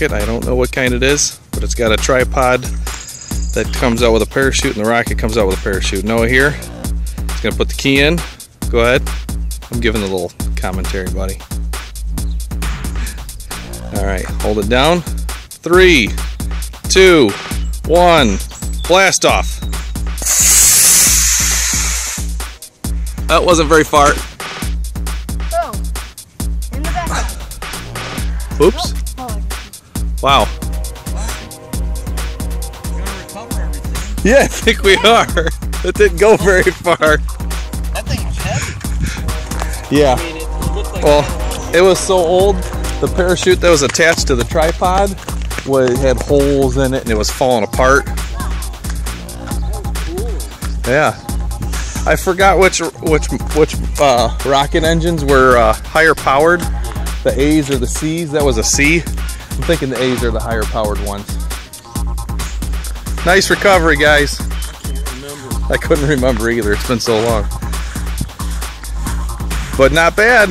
rocket. I don't know what kind it is, but it's got a tripod that comes out with a parachute and the rocket comes out with a parachute. Noah here is gonna put the key in. Go ahead. I'm giving a little commentary, buddy. All right, hold it down. Three, two, one, blast off. That wasn't very far. Boom. In the back. Oops. Oh. Wow. Yeah, I think we are. It didn't go very far. That thing was heavy. Yeah. I mean, it like Well, it was so old, the parachute that was attached to the tripod was, had holes in it and it was falling apart. Yeah. I forgot which which which uh, rocket engines were uh, higher powered. The A's or the C's. That was a C. I'm thinking the A's are the higher powered ones. Nice recovery, guys. I couldn't remember either. It's been so long. But not bad.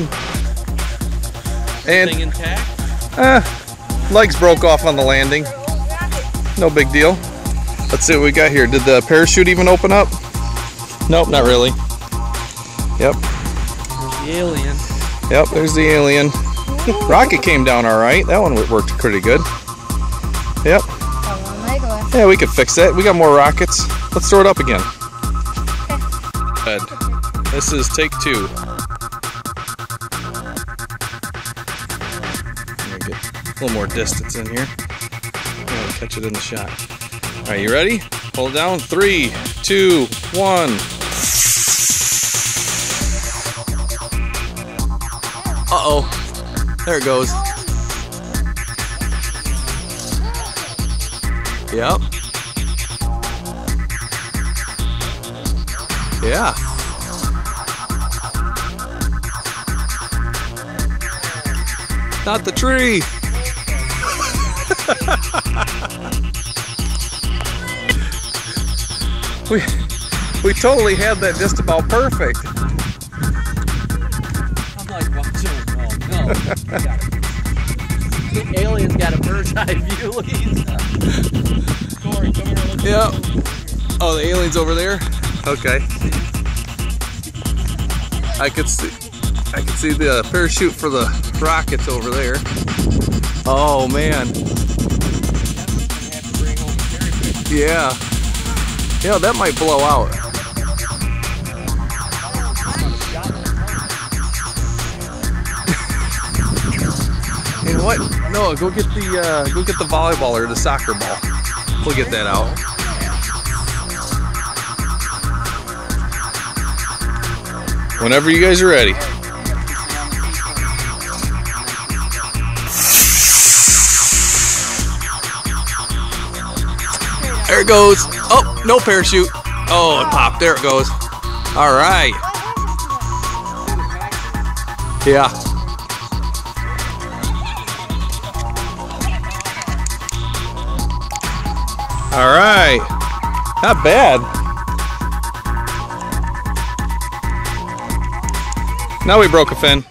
And intact. Eh, legs broke off on the landing. No big deal. Let's see what we got here. Did the parachute even open up? Nope, not really. Yep, The alien. yep, there's the alien. Rocket came down all right. That one worked pretty good. Yep, got one leg left. yeah, we could fix that. We got more rockets. Let's throw it up again. Good. This is take two. Let me get a little more distance in here. Yeah, catch it in the shot. All right, you ready? Hold down. Three, two, one. Uh oh. There it goes. Yep. Yeah. Not the tree. we we totally had that just about perfect. The alien's got a bird's eye view. Look at. Corey, come here. Yeah. Oh, the alien's over there. Okay. I could see. I could see the parachute for the rockets over there. Oh man. Yeah. Yeah, that might blow out. What? No, go get the uh, go get the volleyball or the soccer ball. We'll get that out. Whenever you guys are ready. There it goes. Oh, no parachute. Oh, it popped. There it goes. All right. Yeah. All right. Not bad. Now we broke a fin.